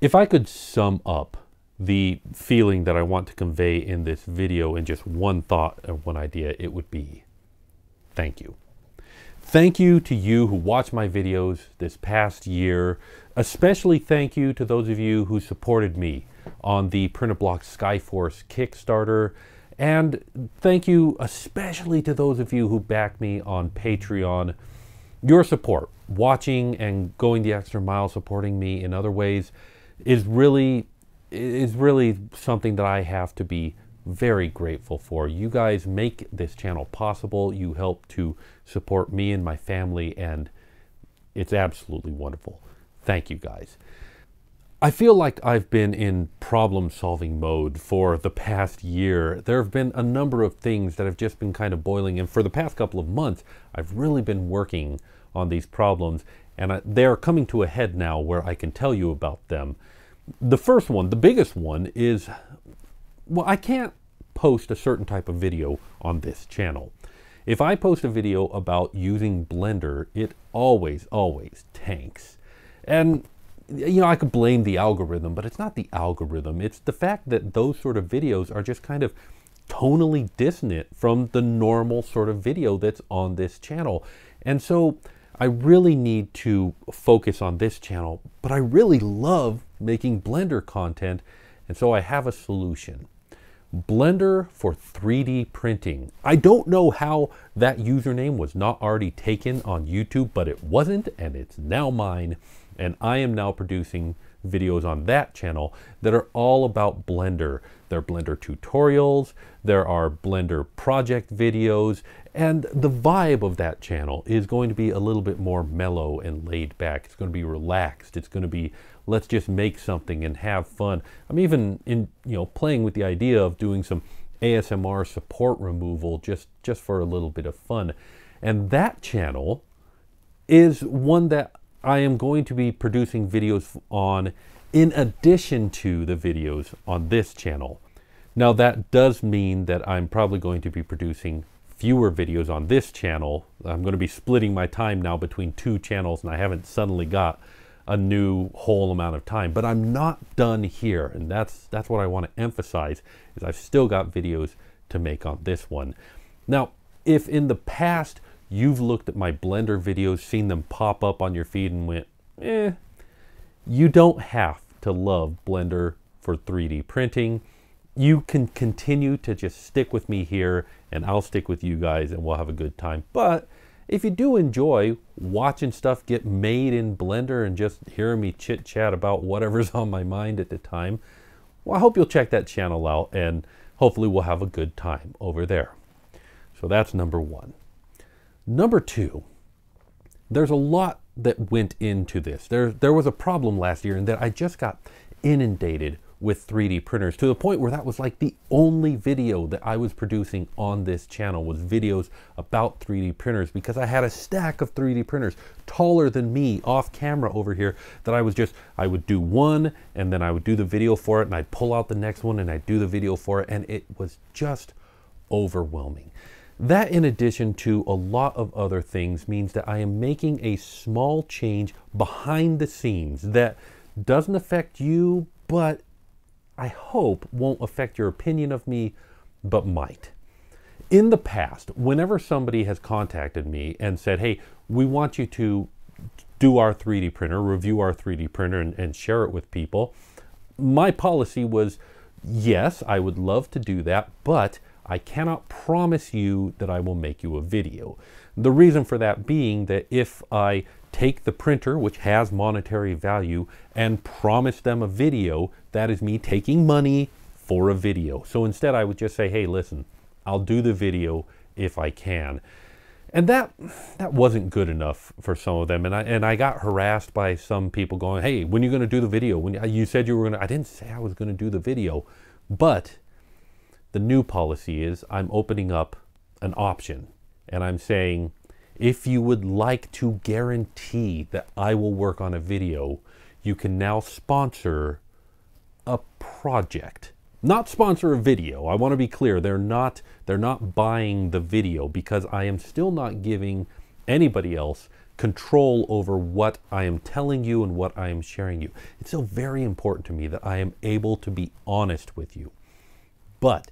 If I could sum up the feeling that I want to convey in this video in just one thought or one idea, it would be thank you. Thank you to you who watched my videos this past year. Especially thank you to those of you who supported me on the Printer Block Skyforce Kickstarter. And thank you especially to those of you who back me on Patreon. Your support, watching and going the extra mile, supporting me in other ways, is really is really something that I have to be very grateful for. You guys make this channel possible. You help to support me and my family, and it's absolutely wonderful. Thank you guys. I feel like I've been in problem solving mode for the past year. There have been a number of things that have just been kind of boiling, and for the past couple of months, I've really been working on these problems, and they're coming to a head now where I can tell you about them. The first one, the biggest one, is well, I can't post a certain type of video on this channel. If I post a video about using Blender, it always, always tanks. And you know, I could blame the algorithm, but it's not the algorithm. It's the fact that those sort of videos are just kind of tonally dissonant from the normal sort of video that's on this channel. And so I really need to focus on this channel, but I really love making Blender content. And so I have a solution. Blender for 3D printing. I don't know how that username was not already taken on YouTube, but it wasn't, and it's now mine and I am now producing videos on that channel that are all about Blender. There are Blender tutorials, there are Blender project videos, and the vibe of that channel is going to be a little bit more mellow and laid back. It's going to be relaxed. It's going to be let's just make something and have fun. I'm even in you know playing with the idea of doing some ASMR support removal just just for a little bit of fun. And that channel is one that I am going to be producing videos on in addition to the videos on this channel. Now that does mean that I'm probably going to be producing fewer videos on this channel. I'm going to be splitting my time now between two channels and I haven't suddenly got a new whole amount of time. But I'm not done here and that's that's what I want to emphasize is I've still got videos to make on this one. Now, if in the past you've looked at my Blender videos, seen them pop up on your feed and went, eh, you don't have to love Blender for 3D printing. You can continue to just stick with me here and I'll stick with you guys and we'll have a good time. But if you do enjoy watching stuff get made in Blender and just hearing me chit chat about whatever's on my mind at the time, well, I hope you'll check that channel out and hopefully we'll have a good time over there. So that's number one. Number two, there's a lot that went into this. There, there was a problem last year in that I just got inundated with 3D printers to the point where that was like the only video that I was producing on this channel was videos about 3D printers because I had a stack of 3D printers taller than me off camera over here that I was just, I would do one and then I would do the video for it and I'd pull out the next one and I'd do the video for it and it was just overwhelming. That in addition to a lot of other things means that I am making a small change behind the scenes that doesn't affect you, but I hope won't affect your opinion of me, but might. In the past, whenever somebody has contacted me and said, hey, we want you to do our 3D printer, review our 3D printer and, and share it with people, my policy was, yes, I would love to do that, but I cannot promise you that I will make you a video. The reason for that being that if I take the printer, which has monetary value, and promise them a video, that is me taking money for a video. So instead I would just say, hey, listen, I'll do the video if I can. And that that wasn't good enough for some of them. And I and I got harassed by some people going, hey, when are you going to do the video? When you said you were going to, I didn't say I was going to do the video, but the new policy is I'm opening up an option and I'm saying, if you would like to guarantee that I will work on a video, you can now sponsor a project. Not sponsor a video. I want to be clear. They're not they're not buying the video because I am still not giving anybody else control over what I am telling you and what I am sharing you. It's so very important to me that I am able to be honest with you. But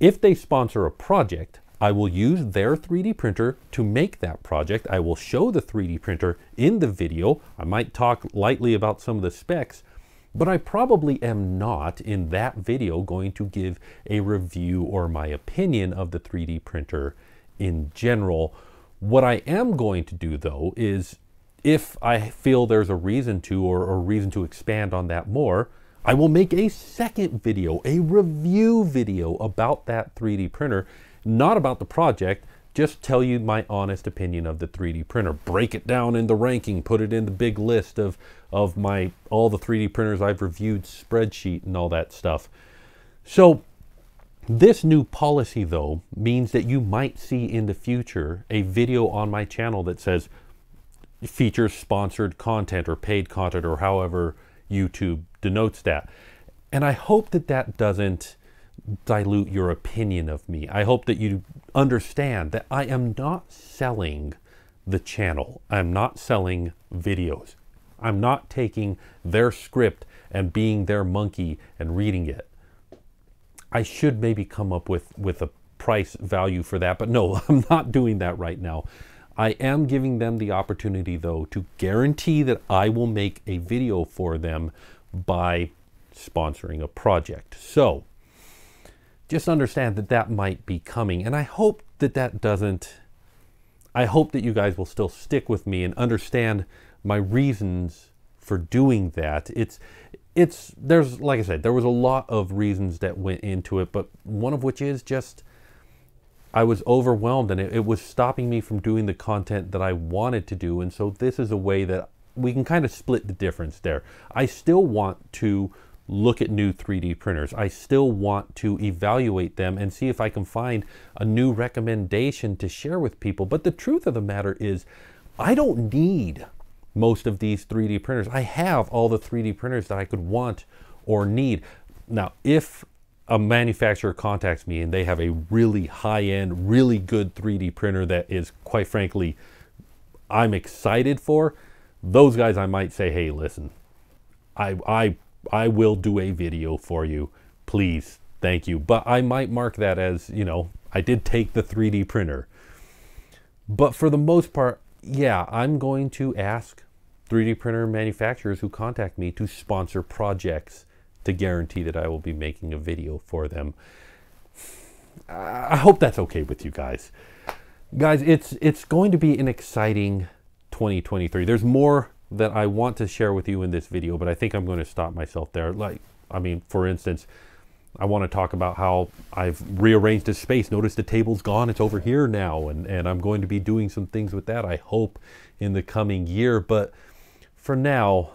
if they sponsor a project, I will use their 3D printer to make that project. I will show the 3D printer in the video. I might talk lightly about some of the specs, but I probably am not in that video going to give a review or my opinion of the 3D printer in general. What I am going to do though is if I feel there's a reason to or a reason to expand on that more, I will make a second video, a review video about that 3D printer, not about the project, just tell you my honest opinion of the 3D printer. Break it down in the ranking, put it in the big list of, of my all the 3D printers I've reviewed spreadsheet and all that stuff. So this new policy though means that you might see in the future a video on my channel that says features sponsored content or paid content or however YouTube denotes that. And I hope that that doesn't dilute your opinion of me. I hope that you understand that I am not selling the channel. I'm not selling videos. I'm not taking their script and being their monkey and reading it. I should maybe come up with, with a price value for that, but no, I'm not doing that right now. I am giving them the opportunity though to guarantee that I will make a video for them by sponsoring a project. So just understand that that might be coming. And I hope that that doesn't, I hope that you guys will still stick with me and understand my reasons for doing that. It's, it's, there's, like I said, there was a lot of reasons that went into it, but one of which is just, I was overwhelmed and it, it was stopping me from doing the content that I wanted to do. And so this is a way that we can kind of split the difference there. I still want to look at new 3D printers. I still want to evaluate them and see if I can find a new recommendation to share with people. But the truth of the matter is, I don't need most of these 3D printers. I have all the 3D printers that I could want or need. Now, if a manufacturer contacts me and they have a really high-end, really good 3D printer that is, quite frankly, I'm excited for, those guys I might say, hey, listen, I, I I will do a video for you. Please, thank you. But I might mark that as, you know, I did take the 3D printer. But for the most part, yeah, I'm going to ask 3D printer manufacturers who contact me to sponsor projects to guarantee that I will be making a video for them. I hope that's okay with you guys. Guys, it's it's going to be an exciting 2023. There's more that I want to share with you in this video, but I think I'm going to stop myself there. Like, I mean, for instance, I want to talk about how I've rearranged the space. Notice the table's gone. It's over here now. And, and I'm going to be doing some things with that, I hope, in the coming year. But for now,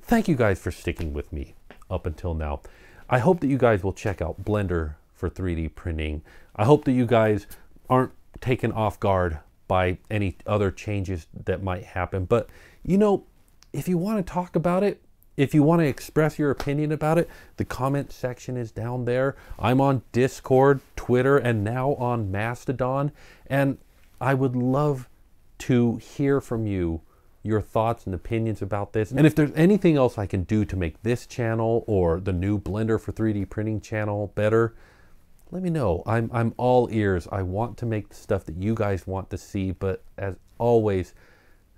thank you guys for sticking with me up until now. I hope that you guys will check out Blender for 3D printing. I hope that you guys aren't taken off guard by any other changes that might happen. But you know, if you want to talk about it, if you want to express your opinion about it, the comment section is down there. I'm on Discord, Twitter, and now on Mastodon. And I would love to hear from you your thoughts and opinions about this. And if there's anything else I can do to make this channel or the new Blender for 3D printing channel better, let me know. I'm, I'm all ears. I want to make the stuff that you guys want to see, but as always,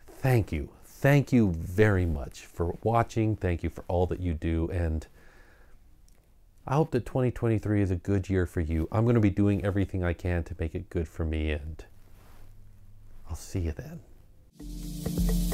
thank you thank you very much for watching. Thank you for all that you do. And I hope that 2023 is a good year for you. I'm going to be doing everything I can to make it good for me. And I'll see you then.